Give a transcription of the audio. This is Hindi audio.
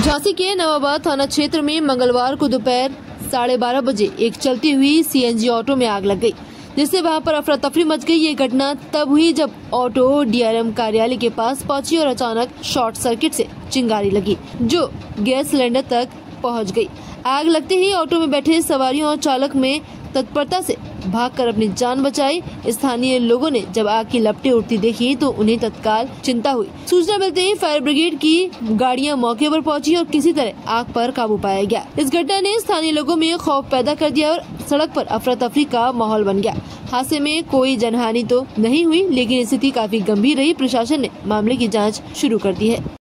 झांसी के नवाबाद थाना क्षेत्र में मंगलवार को दोपहर साढ़े बारह बजे एक चलती हुई सीएनजी ऑटो में आग लग गई, जिससे वहाँ पर अफरा तफरी मच गई। ये घटना तब हुई जब ऑटो डीआरएम कार्यालय के पास पहुँची और अचानक शॉर्ट सर्किट से चिंगारी लगी, जो गैस सिलेंडर तक पहुँच गई। आग लगते ही ऑटो में बैठे सवारियों और चालक में तत्परता से भागकर अपनी जान बचाई। स्थानीय लोगों ने जब आग की लपटें उठती देखी तो उन्हें तत्काल चिंता हुई। सूचना मिलते ही फायर ब्रिगेड की गाड़ियाँ मौके पर पहुँची और किसी तरह आग पर काबू पाया गया। इस घटना ने स्थानीय लोगों में खौफ पैदा कर दिया और सड़क पर अफरा तफरी का माहौल बन गया। हादसे में कोई जनहानि तो नहीं हुई, लेकिन स्थिति काफ़ी गंभीर रही। प्रशासन ने मामले की जाँच शुरू कर दी है।